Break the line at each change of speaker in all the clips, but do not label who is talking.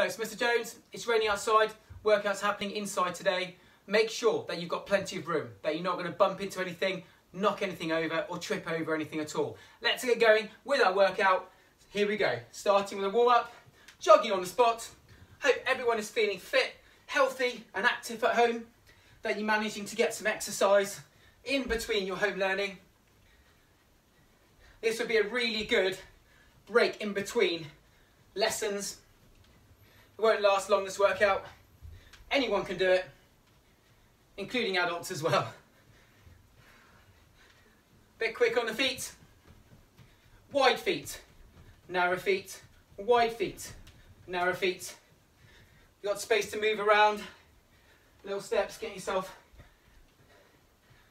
Hello, it's Mr. Jones. It's raining outside. Workout's happening inside today. Make sure that you've got plenty of room, that you're not going to bump into anything, knock anything over, or trip over anything at all. Let's get going with our workout. Here we go. Starting with a warm up, jogging on the spot. Hope everyone is feeling fit, healthy, and active at home. That you're managing to get some exercise in between your home learning. This would be a really good break in between lessons it won't last long, this workout. Anyone can do it, including adults as well. Bit quick on the feet. Wide feet, narrow feet, wide feet, narrow feet. You've got space to move around. Little steps, get yourself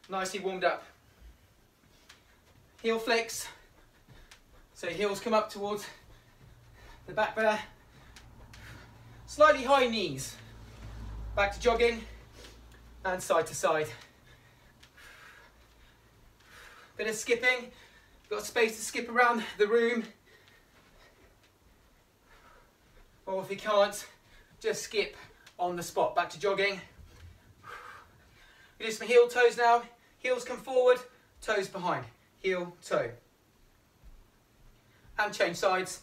nicely warmed up. Heel flicks. So heels come up towards the back there. Slightly high knees. Back to jogging and side to side. Bit of skipping. Got space to skip around the room. Or if you can't, just skip on the spot. Back to jogging. We do some heel toes now. Heels come forward, toes behind. Heel, toe. And change sides.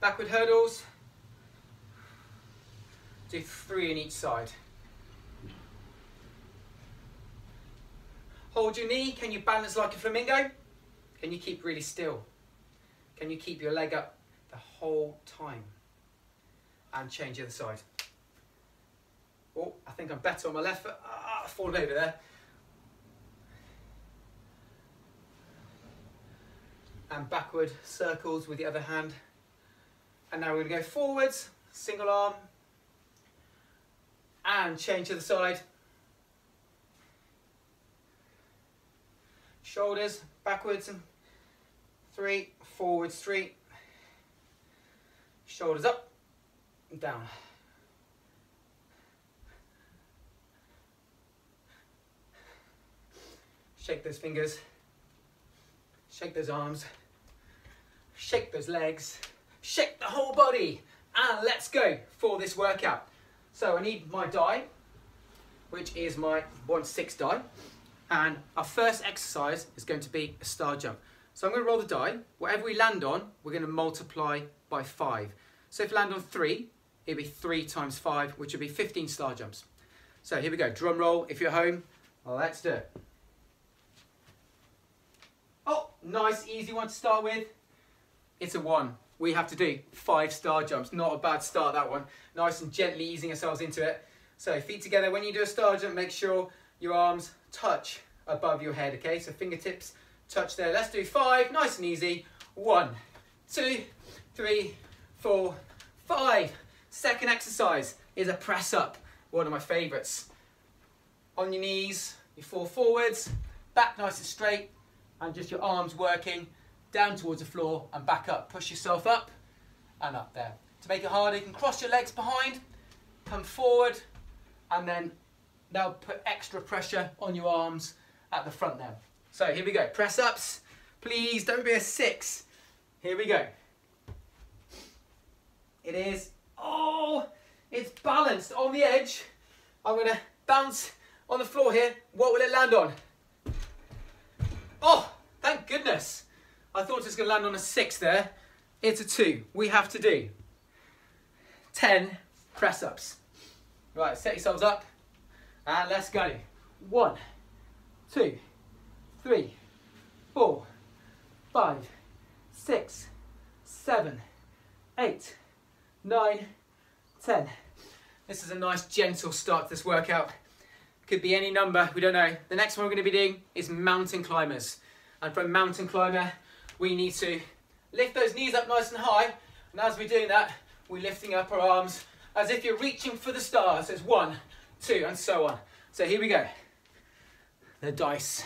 Backward hurdles. Do three in each side. Hold your knee. Can you balance like a flamingo? Can you keep really still? Can you keep your leg up the whole time? And change the other side. Oh, I think I'm better on my left foot. Ah, fallen over there. And backward circles with the other hand. And now we're going to go forwards, single arm, and change to the side. Shoulders backwards and three, forwards three. Shoulders up and down. Shake those fingers, shake those arms, shake those legs shake the whole body, and let's go for this workout. So I need my die, which is my 1-6 die, and our first exercise is going to be a star jump. So I'm going to roll the die. Whatever we land on, we're going to multiply by 5. So if we land on 3, it'll be 3 times 5, which will be 15 star jumps. So here we go, drum roll. If you're home, let's do it. Oh, nice, easy one to start with. It's a 1 we have to do five star jumps. Not a bad start, that one. Nice and gently easing ourselves into it. So feet together. When you do a star jump, make sure your arms touch above your head, okay? So fingertips touch there. Let's do five, nice and easy. One, two, three, four, five. Second exercise is a press up, one of my favorites. On your knees, you fall forwards, back nice and straight, and just your arms working down towards the floor and back up. Push yourself up and up there. To make it harder, you can cross your legs behind, come forward, and then now put extra pressure on your arms at the front there. So here we go, press ups. Please don't be a six. Here we go. It is, oh, it's balanced on the edge. I'm gonna bounce on the floor here. What will it land on? Oh, thank goodness. I thought it was going to land on a six there. It's a two. We have to do 10 press ups. Right, set yourselves up and let's go. One, two, three, four, five, six, seven, eight, nine, ten. This is a nice gentle start to this workout. Could be any number, we don't know. The next one we're going to be doing is mountain climbers. And a mountain climber, we need to lift those knees up nice and high. And as we're doing that, we're lifting up our arms as if you're reaching for the stars. It's one, two, and so on. So here we go. The dice.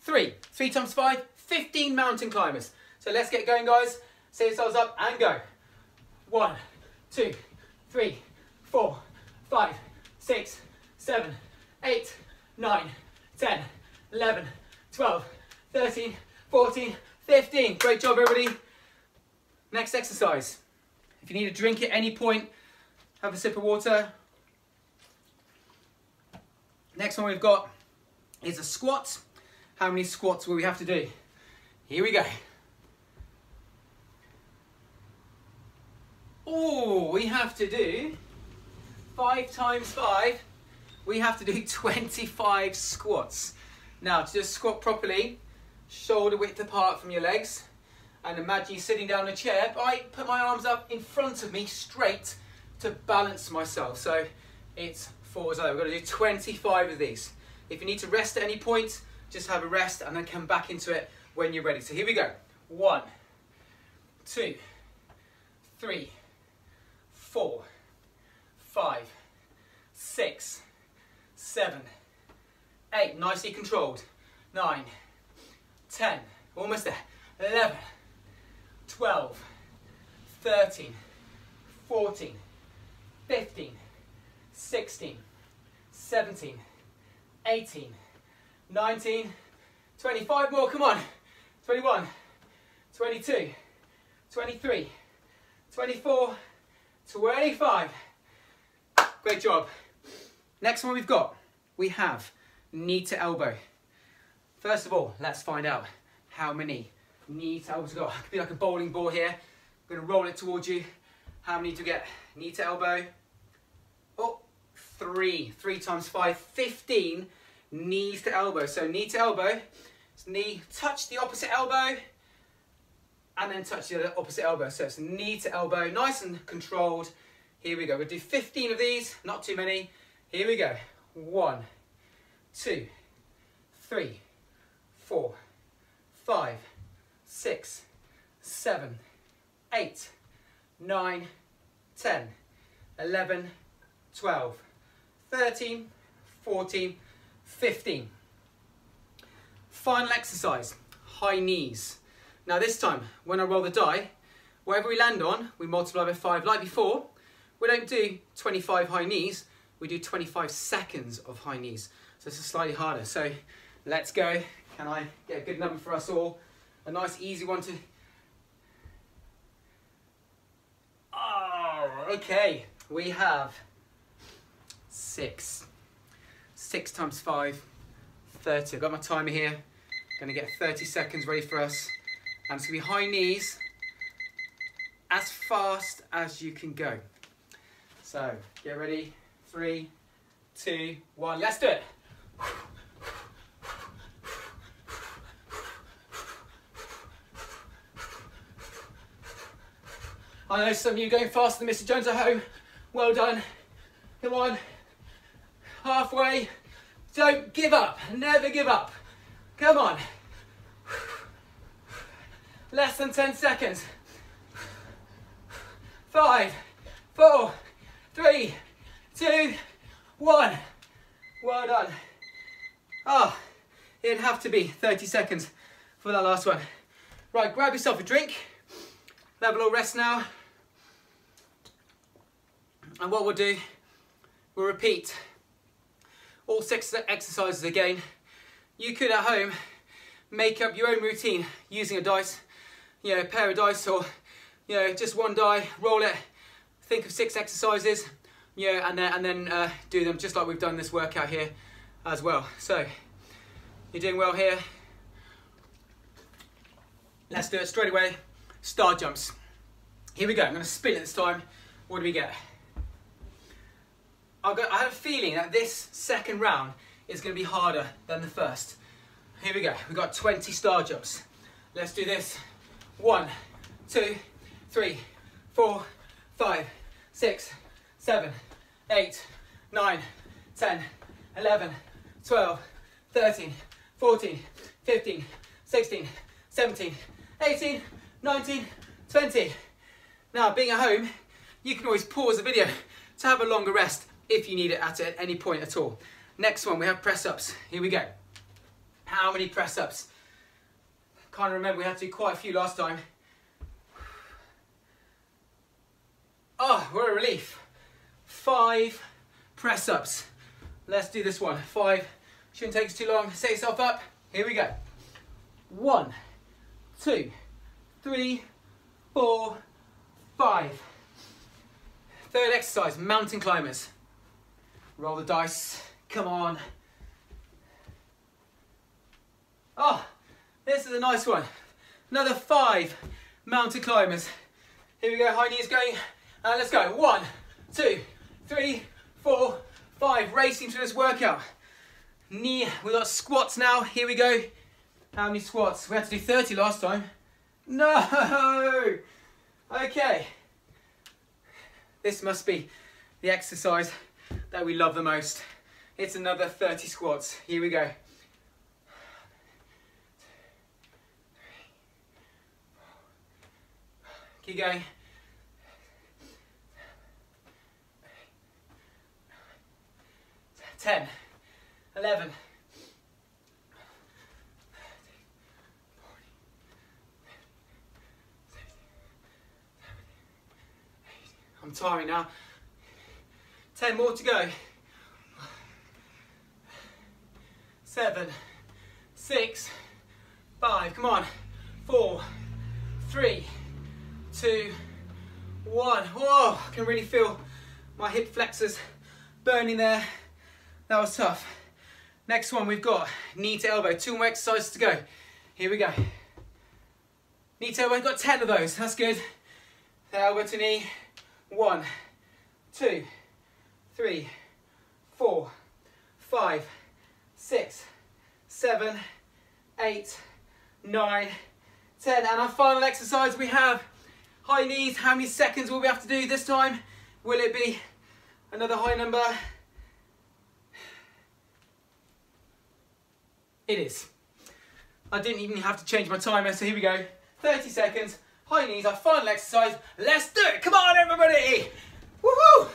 Three. Three times five, 15 mountain climbers. So let's get going, guys. Set yourselves up and go. One, two, three, four, five, six, seven, eight, nine, ten. 11, 12, 13, 14, 15. Great job, everybody. Next exercise. If you need a drink at any point, have a sip of water. Next one we've got is a squat. How many squats will we have to do? Here we go. Oh, we have to do five times five. We have to do 25 squats. Now, to just squat properly, shoulder width apart from your legs, and imagine sitting down in a chair, I put my arms up in front of me straight to balance myself. So it's forwards over. We've gonna do 25 of these. If you need to rest at any point, just have a rest and then come back into it when you're ready. So here we go. One, two, three, four, five, six, seven, eight, nicely controlled, nine, ten, almost there, 11, 12, 13, 14, 15, 16, 17, 18, 19, 25 more, come on, 21, 22, 23, 24, 25. Great job. Next one we've got, we have knee to elbow. First of all, let's find out how many knee to elbows we've got. It could be like a bowling ball here. I'm gonna roll it towards you. How many do you get? Knee to elbow. Oh, three. Three times five, 15 knees to elbow. So knee to elbow, knee, touch the opposite elbow, and then touch the opposite elbow. So it's knee to elbow, nice and controlled. Here we go. We'll do 15 of these, not too many. Here we go. One, two, three, four, five, six, seven, eight, nine, ten, eleven, twelve, thirteen, fourteen, fifteen. Final exercise, high knees. Now this time, when I roll the die, wherever we land on, we multiply by five. Like before, we don't do 25 high knees, we do 25 seconds of high knees. So this is slightly harder. So let's go. Can I get a good number for us all? A nice easy one to... Oh, okay. We have six. Six times five, 30. I've got my timer here. Gonna get 30 seconds ready for us. And it's gonna be high knees as fast as you can go. So get ready. Three, two, one. Let's do it. I know some of you going faster than Mr. Jones at home. Well done. Come on. Halfway. Don't give up. Never give up. Come on. Less than 10 seconds. Five, four, three, two, one. Well done. Ah, oh, it'd have to be 30 seconds for that last one. Right, grab yourself a drink. Have a little rest now. And what we'll do, we'll repeat all six exercises again. You could at home make up your own routine using a dice, you know, a pair of dice or, you know, just one die, roll it, think of six exercises, you know, and then, and then uh, do them just like we've done this workout here as well. So, you're doing well here. Let's do it straight away. Star jumps. Here we go, I'm gonna spin it this time. What do we get? Got, I have a feeling that this second round is going to be harder than the first. Here we go. We've got 20 star jumps. Let's do this. One, two, three, four, five, six, seven, eight, nine, 10, 11, 12, 13, 14, 15, 16, 17, 18, 19, 20. Now, being at home, you can always pause the video to have a longer rest if you need it at, any point at all. Next one, we have press-ups. Here we go. How many press-ups? Can't remember, we had to do quite a few last time. Oh, what a relief. Five press-ups. Let's do this one. Five. Shouldn't take us too long. Set yourself up. Here we go. One, two, three, four, five. Third exercise, mountain climbers. Roll the dice, come on. Oh, this is a nice one. Another five mountain climbers. Here we go, high knees going. And let's go. One, two, three, four, five. Racing through this workout. Knee, we got squats now. Here we go. How many squats? We had to do 30 last time. No! Okay. This must be the exercise that we love the most. It's another 30 squats. Here we go. Keep going. Ten, eleven, I'm tiring now. Ten more to go. Seven, six, five, come on. Four, three, two, one. Whoa, I can really feel my hip flexors burning there. That was tough. Next one we've got knee to elbow. Two more exercises to go. Here we go. Knee to elbow, got 10 of those. That's good. Elbow to knee. One, two, three, four, five, six, seven, eight, nine, ten. And our final exercise we have High knees, how many seconds will we have to do this time? Will it be another high number? It is. I didn't even have to change my timer, so here we go. 30 seconds, high knees, our final exercise. Let's do it, come on everybody! Woohoo!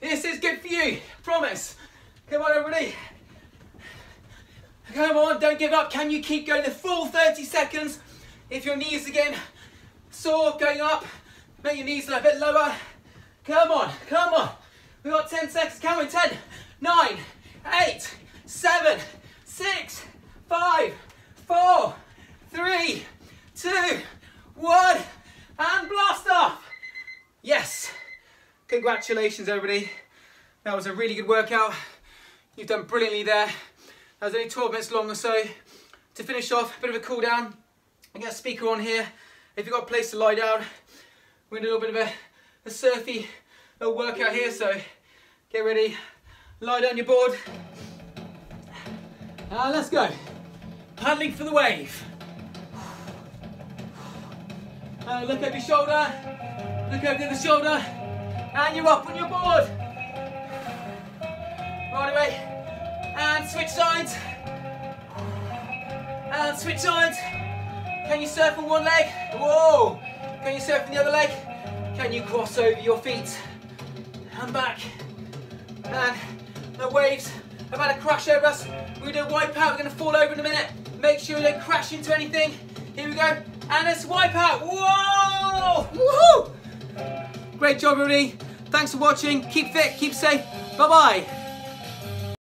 This is good for you, promise. Come on everybody. Come on, don't give up. Can you keep going the full 30 seconds? If your knees again Sore, going up. Make your knees a bit lower. Come on, come on. We've got 10 seconds. Count in 10, 9, 8, 7, 6, 5, 4, 3, 2, 1, and blast off. Yes. Congratulations, everybody. That was a really good workout. You've done brilliantly there. That was only 12 minutes long or so. To finish off, a bit of a cool down. I get a speaker on here. If you've got a place to lie down, we're gonna do a little bit of a, a surfy little workout here, so get ready, lie down your board, and let's go. Paddling for the wave. Uh, look over your shoulder, look over the shoulder, and you're up on your board. Right away, and switch sides, and switch sides. Can you surf on one leg? Whoa! Can you surf on the other leg? Can you cross over your feet? And back. And the waves have had a crash over us. We're gonna wipe out, we're gonna fall over in a minute. Make sure you don't crash into anything. Here we go. And let's wipe out. Whoa! Woohoo! Great job, everybody. Thanks for watching. Keep fit, keep safe. Bye-bye.